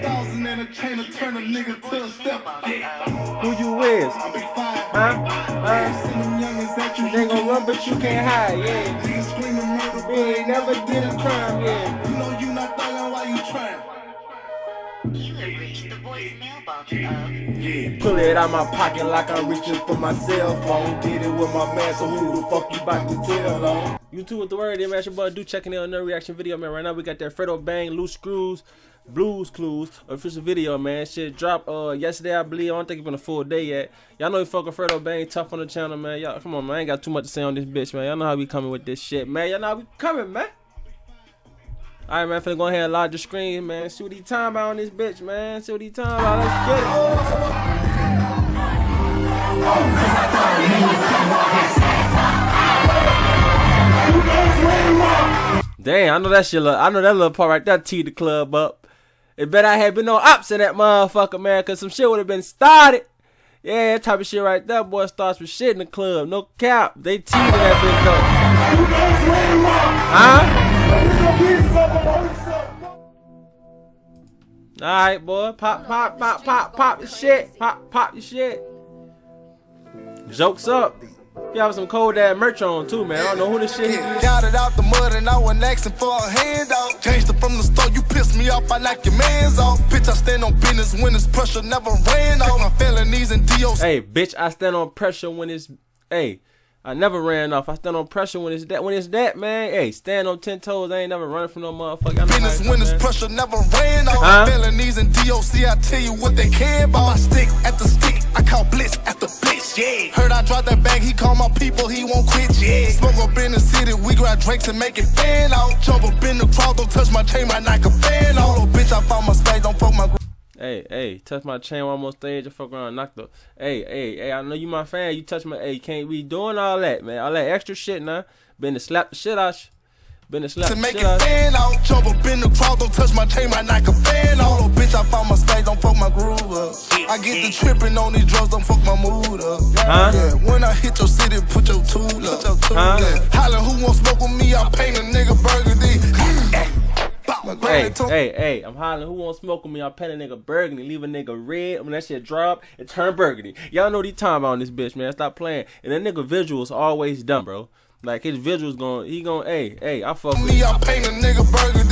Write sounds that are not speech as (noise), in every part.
10,000 and a chain to turn a nigga to a step. Who you is? I'll be fine. Huh? Huh? Send them youngins at you. They gon' run, but you can't hide, yeah. Niggas screaming murder, We ain't never did a crime, yeah. You know you not thugging why you trying. You have reached the voice mailbox of Yeah. Pull it out my pocket like I'm reaching for my cell phone. Did it with my man, so who the fuck you about to tell on? You two with the word, man. It's your boy, Duke checking in on another reaction video, man. Right now we got that Fredo Bang, Loose Screws, Blues Clues official video, man. Shit dropped uh yesterday, I believe. I don't think it's been a full day yet. Y'all know we fucking Fredo Bang, tough on the channel, man. Y'all, come on, man. I ain't got too much to say on this bitch, man. Y'all know how we coming with this shit, man. Y'all know how we coming, man. Alright, man, finna go ahead and lodge the screen, man. See what he talking about on this bitch, man. See what he talking about. Let's get it. Damn, I know that shit. Look, I know that little part right there teed the club up. It bet I had been no ops in that motherfucker, man, cause some shit would have been started. Yeah, that type of shit right there, boy, starts with shit in the club. No cap. They teed that bitch though. Huh? Alright, boy. Pop, pop, pop, pop, pop your shit. Pop, pop your shit. Jokes up. You have some cold ass merch on too, man. I don't know who this shit is. Got it out the mud and I wasn't asking for a handout. Changed it from the store, you pissed me off, I knock your mans off. Bitch, I stand on business when this pressure never ran off. My felonies and DOC. Hey, bitch, I stand on pressure when it's hey. I never ran off. I stand on pressure when it's that. When it's that, man. Hey, stand on ten toes. I ain't never running from no motherfucker. I know Business when man. pressure never ran off. Huh? Felonies and DOC, I tell you what they can about. My stick at he my people, he won't quit, yeah. Smoke up in the city, we grab drinks and make it fan out. Jump up in the crowd, don't touch my chain, might knock a fan out. Little bitch, I found my space, don't fuck my. Hey, hey, touch my chain while I'm on stage and fuck around, knock the. Hey, hey, hey, I know you my fan. You touch my. Hey, can't be doing all that, man. All that extra shit now. Been to slap the shit out you. Been to slap To the make shit it fan out, jump up in the crowd, don't touch my chain, might knock a fan out. Little bitch, I found my space, don't fuck my groove up. I get the tripping on these drugs, don't fuck my mood up. Huh? Yeah, when I hit your city, put your tool up. Huh? Holla, who won't smoke with me? I paint a nigga burgundy. Hey, hey, hey, I'm hollering. Who won't smoke with me? I'll pet a nigga burgundy, leave a nigga red. When that shit drop, it turn burgundy. Y'all know the time on this bitch, man. Stop playing. And that nigga visuals always dumb, bro. Like his visuals going, he going, hey, hey, I fuck with me. I paint a nigga burgundy.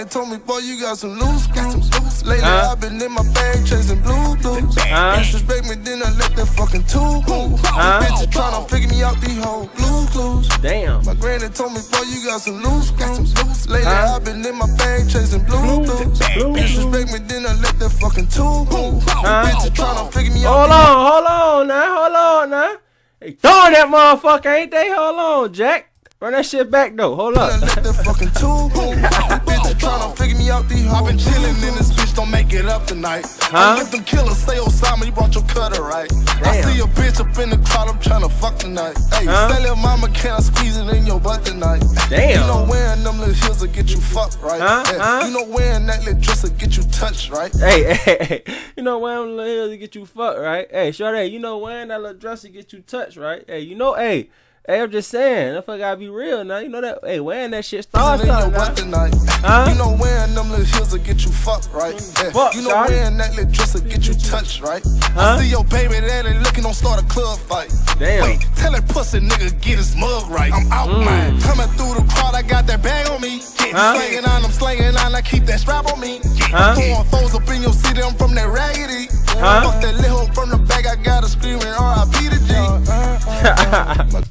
Granny told me, boy, you got some loose screws. Lately, Huh? I've been in my bag chasing blue blues. Huh? Disrespect me, then I let that fucking tube move. Huh? Bitch, tryna figure me out these whole blue clues. Damn. My granny told me, boy, you got some loose screws. Lately, Huh? I've been in my bag chasing blue Blue, blues. blue, Disrespect me, then I let that fucking tube move. Huh? Bitch, tryna figure me out Hold on, hold on now, hold on now. Hey, throwing that motherfucker, ain't they? Hold on, Jack. Run that shit back though. Hold up. (laughs) let that fucking tube move. Bitch, tryna figure me out these I've been chillin' in this bitch, don't make it up tonight. Huh? Let them killers say Osama, you brought your cutter right. I see a bitch up in the crowd, I'm tryna fuck tonight. Hey, Huh? say little mama, can I squeeze it in your butt tonight? Damn. You know wearing them little heels will get you fucked right. Huh? Yeah. Huh? You know wearing that little dress will get you touched right. Hey, (laughs) hey, hey, you know wearing little heels to get you fucked, right? Hey, sure, hey, you know wearing that little dress to get you touched, right? Hey, you know, hey, hey, I'm just saying, that fuck gotta be real now. You know that, hey, wearing that shit starts something now. tonight. Huh? You know wearing them little heels will get you fucked right. Yeah. Fuck, you know shawty. wearing that little dress will get you touched right. Huh? I see your baby daddy looking, don't start a club fight. Damn. Wait, tell that pussy nigga get his mug right. I'm out, man. Coming through the crowd, I got that bag on me. Yeah, Mm. Huh? Slanging on, I'm slanging on, I keep that strap on me. Yeah, Huh? Throwing foes up in your city, I'm from that raggedy. Huh? Fuck that little from the back, I got a screaming R.I.P. to G.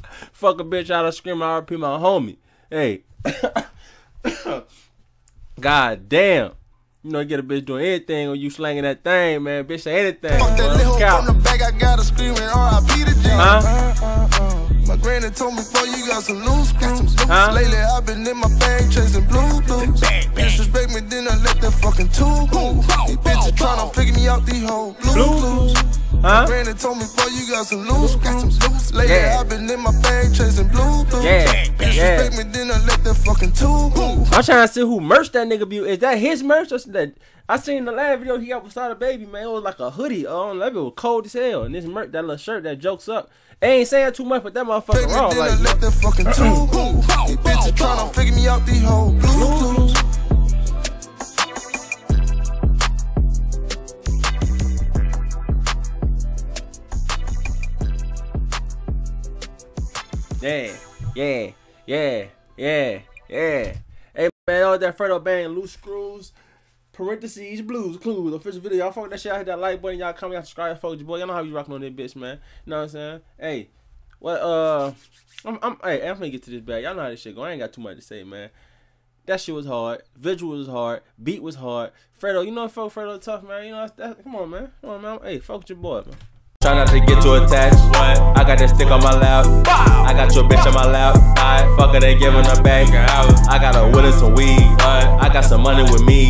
(laughs) (laughs) Fuck a bitch out of screaming RP my homie. Hey. (coughs) God damn. You know, get a bitch doing anything when you slanging that thing, man. Bitch say anything. Fuck that little Count. from the back, I got a screaming R.I.P. to G. Huh? Uh, uh, uh. My granny told me, boy, you got some loose screws. Huh? Lately, I've been in my bag chasing blue blues. Disrespect me, then I let that fucking tube move. These bitches tryna figure me out these whole blue Blue blues. Huh? Granny told me, boy, you got some loose screws. Lately, Yeah. I've been in my bag chasing blue blues. Yeah, Disrespect yeah. me, then I let that fucking tube move. I'm trying to see who merch that nigga be. Is that his merch or that? I seen the last video he got with Sada Baby, man. It was like a hoodie uh, on. That bit was cold as hell. And this merch, that little shirt, that jokes up. Ain't saying too much, but that motherfucker Fake me, raw. then Like, I let that fucking tube uh-uh. move. These bitches tryna figure me out these whole blue Yeah, yeah, yeah, yeah, yeah. Hey man, all that Fredo Bang, loose screws, parentheses, blues, clues, official video. Y'all fuck that shit. I hit that like button. Y'all comment, y'all subscribe, fuck your boy. Y'all know how you rocking on this bitch, man. You know what I'm saying? Hey, what uh, I'm, I'm, hey, I'm gonna get to this bag. Y'all know how this shit go. I ain't got too much to say, man. That shit was hard. Visual was hard. Beat was hard. Fredo, you know fuck Fredo tough, man. You know that, come on, man. Come on, man. Hey, fuck your boy, man. Try not to get too attached. I got that stick on my lap. I got your bitch on my lap. I fuck her, they giving her back. I got a with and some weed. I got some money with me.